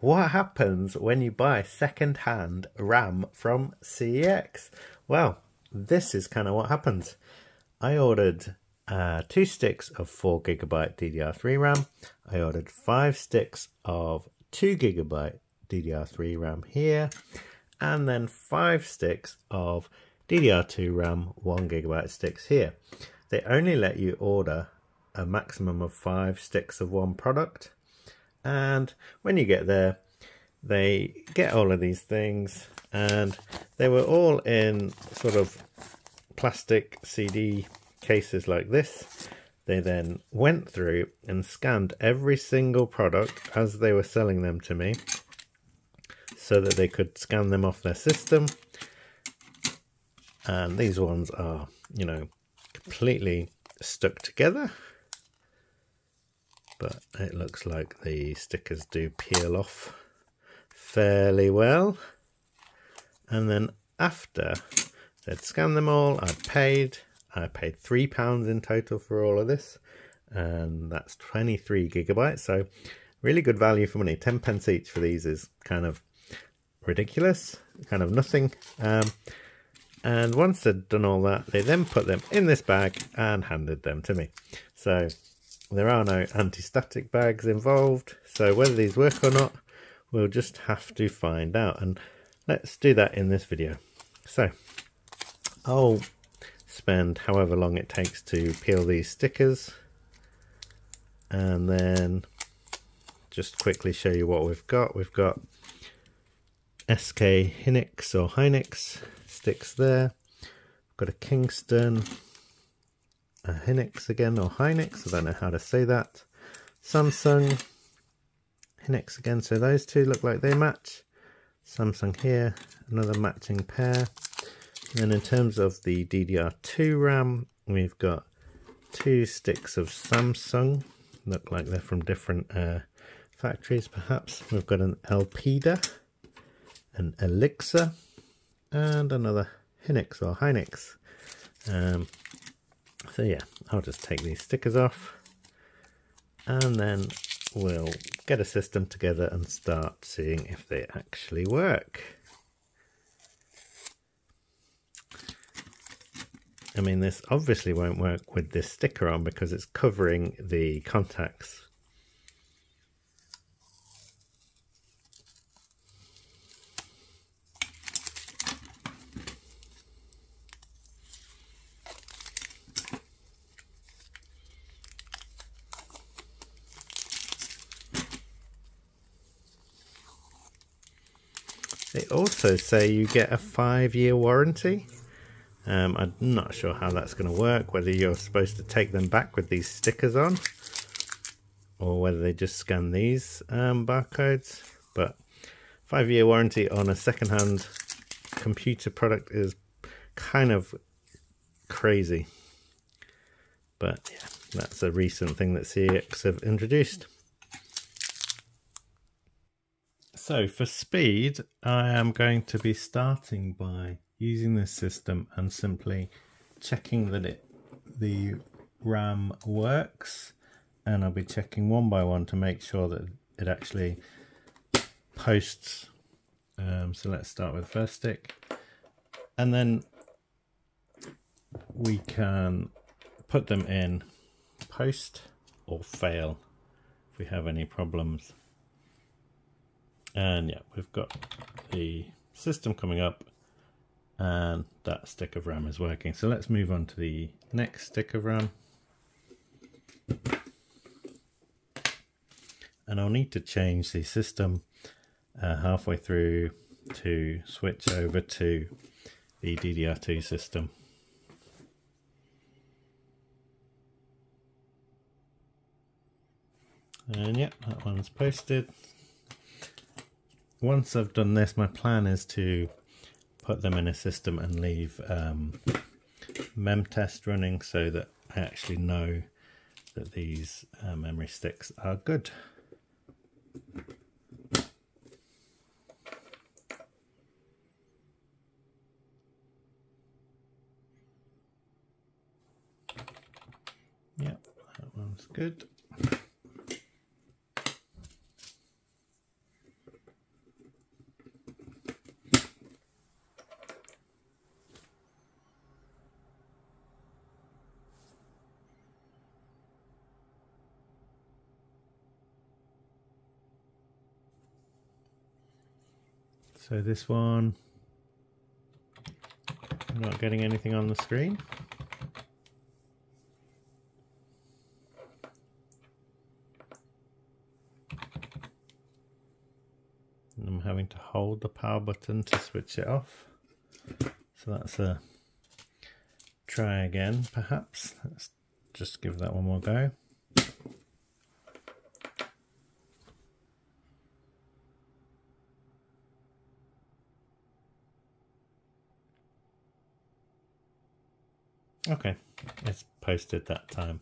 what happens when you buy second-hand RAM from CEX? Well, this is kind of what happens. I ordered uh, two sticks of 4 gigabyte DDR3 RAM. I ordered five sticks of 2 gigabyte DDR3 RAM here, and then five sticks of DDR2 RAM 1 gigabyte sticks here. They only let you order a maximum of five sticks of one product, and when you get there, they get all of these things, and they were all in sort of plastic CD cases like this. They then went through and scanned every single product as they were selling them to me so that they could scan them off their system. And these ones are, you know, completely stuck together. But it looks like the stickers do peel off fairly well. And then after they'd scanned them all, I'd paid. I paid £3 in total for all of this. And that's 23 gigabytes. So really good value for money. 10 pence each for these is kind of ridiculous, kind of nothing. Um, and once they'd done all that, they then put them in this bag and handed them to me. So there are no anti-static bags involved. So whether these work or not, we'll just have to find out. And let's do that in this video. So I'll spend however long it takes to peel these stickers and then just quickly show you what we've got. We've got SK Hynix or Hynix sticks there. We've got a Kingston, a Hynix again or Hynix, I don't know how to say that. Samsung, Hynix again, so those two look like they match. Samsung here, another matching pair. And in terms of the DDR2 RAM, we've got two sticks of Samsung. Look like they're from different uh, factories perhaps. We've got an Elpida an Elixir, and another Hynix or Hynix. Um, so yeah, I'll just take these stickers off and then we'll get a system together and start seeing if they actually work. I mean, this obviously won't work with this sticker on because it's covering the contacts They also say you get a five year warranty. Um, I'm not sure how that's going to work, whether you're supposed to take them back with these stickers on or whether they just scan these um, barcodes. But five year warranty on a second-hand computer product is kind of crazy. But yeah, that's a recent thing that CEX have introduced. So for speed, I am going to be starting by using this system and simply checking that it the RAM works and I'll be checking one by one to make sure that it actually posts. Um, so let's start with the first stick and then we can put them in post or fail if we have any problems. And yeah, we've got the system coming up and that stick of RAM is working. So let's move on to the next stick of RAM. And I'll need to change the system uh, halfway through to switch over to the DDR2 system. And yeah, that one's posted once I've done this, my plan is to put them in a system and leave um, memtest running so that I actually know that these uh, memory sticks are good. Yep, that one's good. So this one, I'm not getting anything on the screen. And I'm having to hold the power button to switch it off. So that's a try again, perhaps. Let's just give that one more go. Okay, it's posted that time.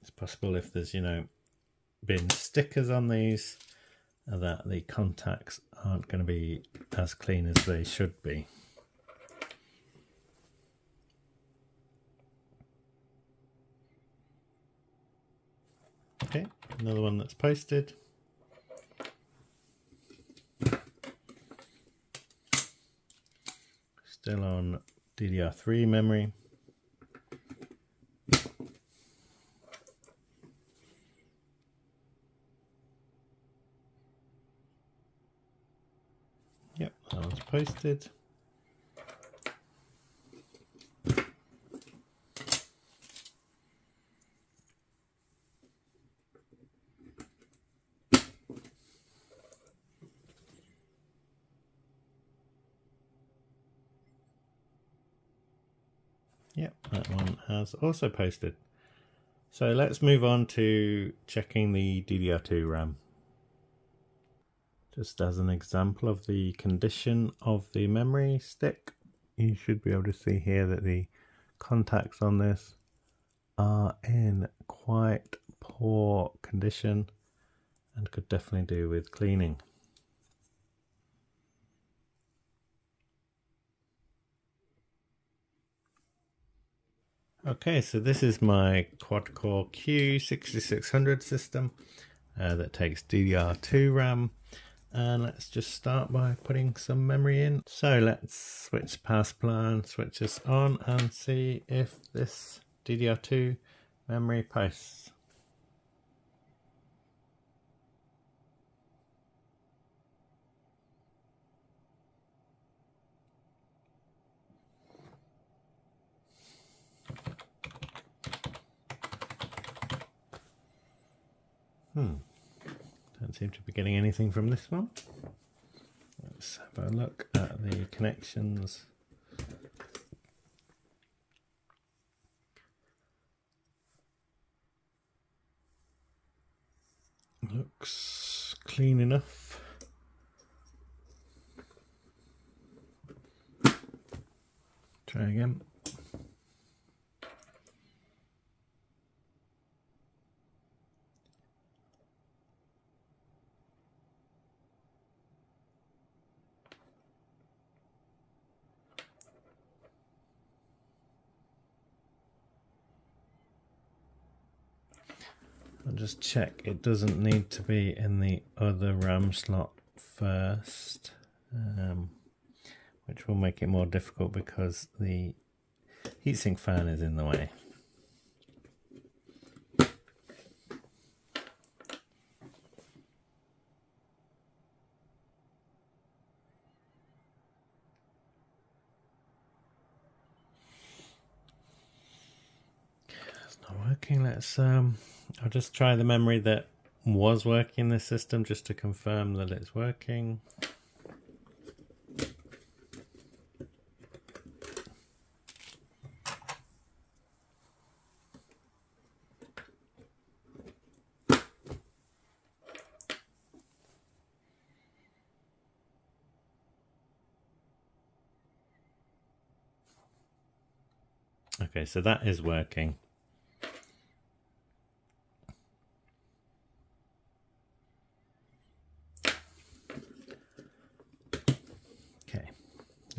It's possible if there's, you know, been stickers on these that the contacts aren't going to be as clean as they should be. Okay, another one that's posted. Still on DDR3 memory. Yep, that one's posted. Yep, that one has also posted. So let's move on to checking the DDR2 RAM. Just as an example of the condition of the memory stick, you should be able to see here that the contacts on this are in quite poor condition and could definitely do with cleaning. Okay, so this is my quad-core Q6600 system uh, that takes DDR2 RAM. And let's just start by putting some memory in. So let's switch power supply switch this on and see if this DDR2 memory posts. Hmm. Don't seem to be getting anything from this one. Let's have a look at the connections. Looks clean enough. Try again. I'll just check it doesn't need to be in the other RAM slot first, um, which will make it more difficult because the heatsink fan is in the way. Not working. Let's um I'll just try the memory that was working in this system just to confirm that it's working. Okay, so that is working.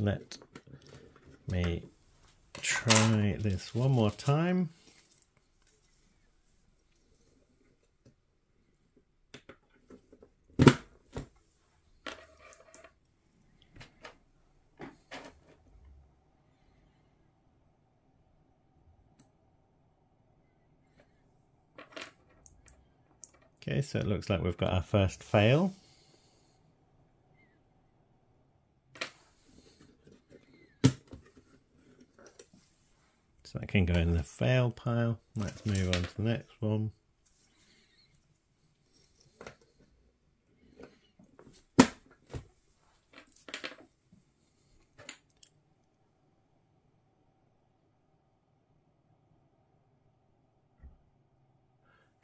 Let me try this one more time. Okay, so it looks like we've got our first fail. That can go in the fail pile. Let's move on to the next one.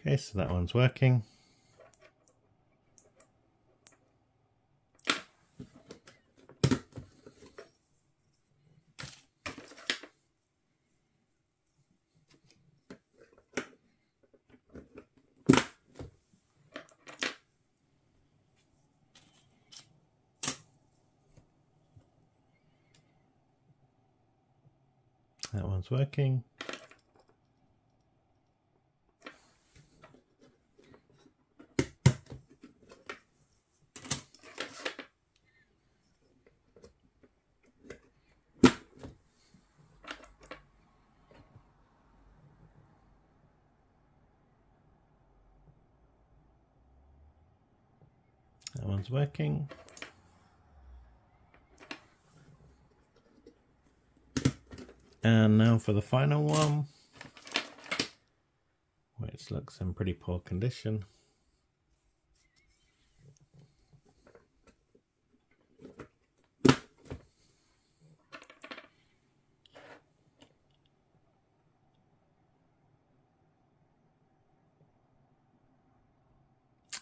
Okay, so that one's working. That one's working. That one's working. And now for the final one, which looks in pretty poor condition.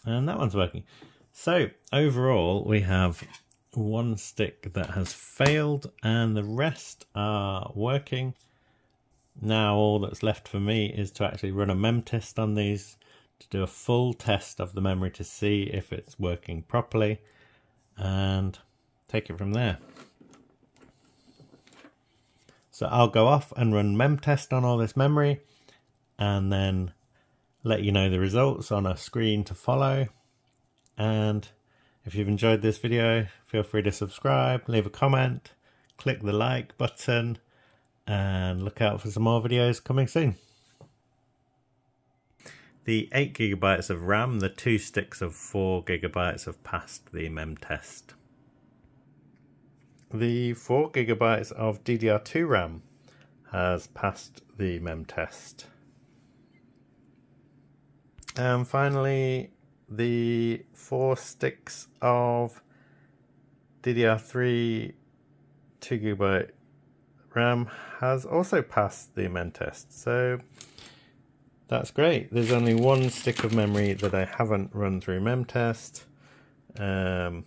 And that one's working. So overall, we have one stick that has failed and the rest are working. Now all that's left for me is to actually run a mem test on these to do a full test of the memory to see if it's working properly and take it from there. So I'll go off and run mem test on all this memory and then let you know the results on a screen to follow and if you've enjoyed this video, feel free to subscribe, leave a comment, click the like button, and look out for some more videos coming soon. The 8 gigabytes of RAM, the two sticks of 4 gigabytes have passed the MEM test. The 4 gigabytes of DDR2 RAM has passed the MEM test. And finally, the four sticks of DDR3 2 gigabyte RAM has also passed the MEM test. So that's great. There's only one stick of memory that I haven't run through MEM test. Um,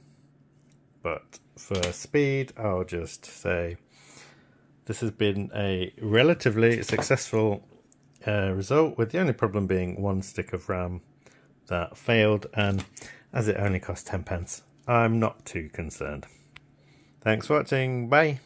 but for speed, I'll just say this has been a relatively successful uh, result with the only problem being one stick of RAM that failed and as it only cost 10 pence, I'm not too concerned. Thanks for watching, bye!